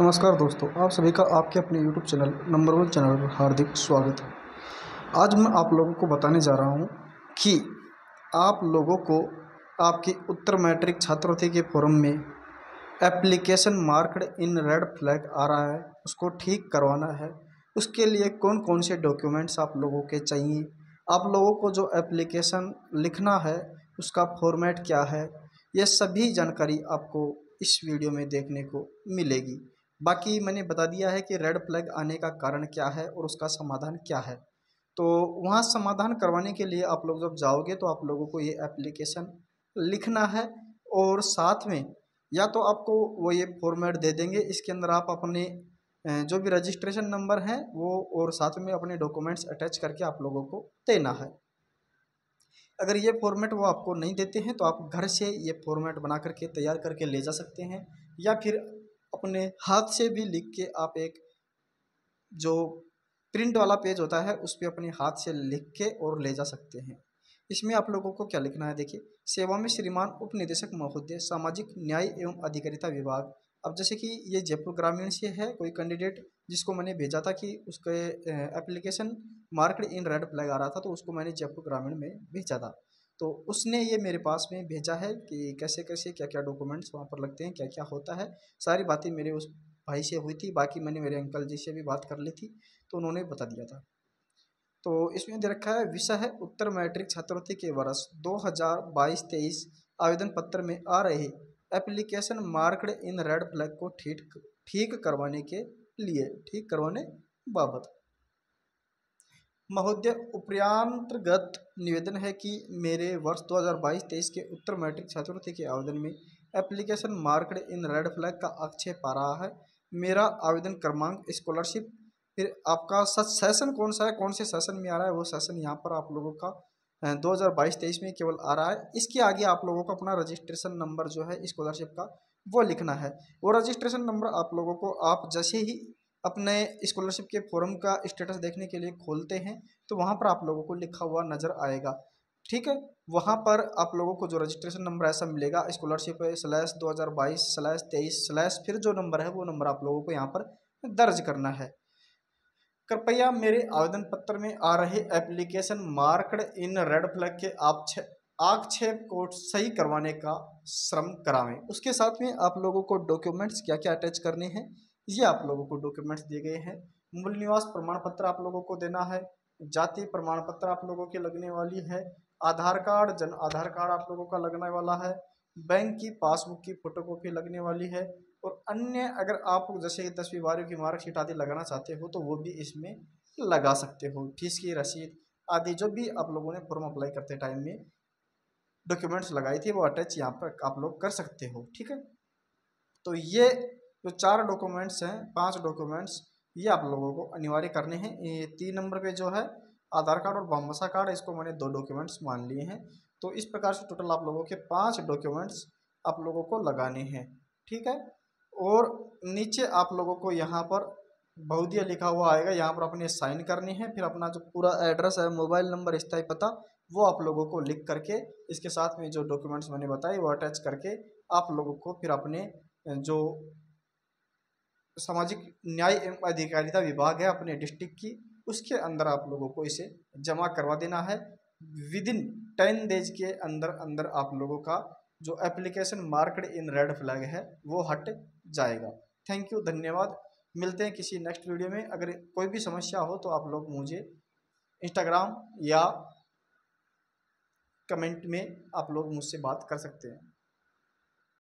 नमस्कार दोस्तों, आप सभी का आपके अपने YouTube channel, number one channel पर हार्दिक स्वागत है। आज मैं आप लोगों को बताने जा रहा हूँ कि आप लोगों को आपकी उत्तर मैट्रिक छात्रवृत्ति के फॉर्म में application marked in red flag आ रहा है, उसको ठीक करवाना है। उसके लिए कौन कौन से डॉक्यूमेंट्स आप लोगों के चाहिए, आप लोगों को जो एप्लीकेशन लिखना है, उसका फॉर्मेट क्या है, ये सभी जानकारी आपको इस वीडियो में देखने को मिलेगी। बाकी मैंने बता दिया है कि रेड फ्लैग आने का कारण क्या है और उसका समाधान क्या है। तो वहाँ समाधान करवाने के लिए आप लोग जब जाओगे तो आप लोगों को ये एप्लीकेशन लिखना है और साथ में या तो आपको वो ये फॉर्मेट दे देंगे, इसके अंदर आप अपने जो भी रजिस्ट्रेशन नंबर है वो और साथ में अपने डॉक्यूमेंट्स अटैच करके आप लोगों को देना है। अगर ये फॉर्मेट वो आपको नहीं देते हैं तो आप घर से ये फॉर्मेट बना करके तैयार करके ले जा सकते हैं या फिर अपने हाथ से भी लिख के आप एक जो प्रिंट वाला पेज होता है, उस पर अपने हाथ से लिख के और ले जा सकते हैं। इसमें आप लोगों को क्या लिखना है? देखिए, सेवा में श्रीमान उप निदेशक महोदय, सामाजिक न्याय एवं अधिकारिता विभाग। अब जैसे कि ये जयपुर ग्रामीण से है, कोई कैंडिडेट जिसको मैंने भेजा था कि उसके application marked in red flag आ रहा था तो उसको मैंने जयपुर ग्रामीण में भेजा था। तो उसने ये मेरे पास में भेजा है कि कैसे कैसे क्या क्या डॉक्यूमेंट्स वहाँ पर लगते हैं क्या क्या होता है। सारी बातें मेरे उस भाई से हुई थी, बाकी मैंने मेरे अंकल जी से भी बात कर ली थी तो उन्होंने बता दिया था। तो इसमें दे रखा है, विषय है उत्तर मैट्रिक छात्रवृत्ति के वर्ष दो हज़ार बाईस तेईस, आवेदन पत्र में आ रहे application marked in red flag को ठीक ठीक करवाने के लिए, ठीक करवाने बाबत। महोदय उपरियांतर्गत निवेदन है कि मेरे वर्ष 2022-23 के उत्तर मैट्रिक छात्रवृत्ति के आवेदन में application marked in red flag का आक्षेप आ रहा है। मेरा आवेदन क्रमांक, स्कॉलरशिप, फिर आपका सेशन कौन सा है, कौन से सेशन में आ रहा है, वो सेशन यहाँ पर आप लोगों का 2022-23 में केवल आ रहा है। इसके आगे आप लोगों को अपना रजिस्ट्रेशन नंबर जो है, स्कॉलरशिप का, वो लिखना है। वो रजिस्ट्रेशन नंबर आप लोगों को, आप जैसे ही अपने स्कॉलरशिप के फॉर्म का स्टेटस देखने के लिए खोलते हैं तो वहाँ पर आप लोगों को लिखा हुआ नज़र आएगा। ठीक है? वहाँ पर आप लोगों को जो रजिस्ट्रेशन नंबर ऐसा मिलेगा स्कॉलरशिप स्लैश दो हज़ार बाईस स्लैश तेईस स्लैश फिर जो नंबर है, वो नंबर आप लोगों को यहाँ पर दर्ज करना है। कृपया मेरे आवेदन पत्र में आ रहे application marked in red flag के आक्षेप को सही करवाने का श्रम करावें। उसके साथ में आप लोगों को डॉक्यूमेंट्स क्या क्या अटैच करने हैं ये आप लोगों को डॉक्यूमेंट्स दिए गए हैं। मूल निवास प्रमाण पत्र आप लोगों को देना है। जाति प्रमाण पत्र आप लोगों की लगने वाली है। आधार कार्ड, जन आधार कार्ड आप लोगों का लगने वाला है। बैंक की पासबुक की फोटोकॉपी लगने वाली है। और अन्य अगर आप जैसे दसवीं, बारहवीं की मार्कशीट आदि लगाना चाहते हो तो वो भी इसमें लगा सकते हो। फ़ीस की रसीद आदि जो भी आप लोगों ने फॉर्म अप्लाई करते टाइम में डॉक्यूमेंट्स लगाई थी, वो अटैच यहाँ पर आप लोग कर सकते हो। ठीक है? तो ये जो चार डॉक्यूमेंट्स हैं, पाँच डॉक्यूमेंट्स ये आप लोगों को अनिवार्य करने हैं। ये तीन नंबर पे जो है, आधार कार्ड और बामसा कार्ड, इसको मैंने दो डॉक्यूमेंट्स मान लिए हैं। तो इस प्रकार से टोटल आप लोगों के पाँच डॉक्यूमेंट्स आप लोगों को लगाने हैं, ठीक है? और नीचे आप लोगों को यहाँ पर बहुदिया लिखा हुआ आएगा। यहाँ पर अपने साइन करनी है, फिर अपना जो पूरा एड्रेस है मोबाइल नंबर स्थायी पता, वो आप लोगों को लिख करके, इसके साथ में जो डॉक्यूमेंट्स मैंने बताए, वो अटैच करके आप लोगों को फिर अपने जो सामाजिक न्याय एवं अधिकारिता विभाग है अपने डिस्ट्रिक्ट की। उसके अंदर आप लोगों को इसे जमा करवा देना है। विद इन टेन डेज़ के अंदर अंदर आप लोगों का जो application marked in red flag है, वो हट जाएगा। थैंक यू धन्यवाद। मिलते हैं किसी नेक्स्ट वीडियो में। अगर कोई भी समस्या हो तो आप लोग मुझे इंस्टाग्राम या कमेंट में आप लोग मुझसे बात कर सकते हैं।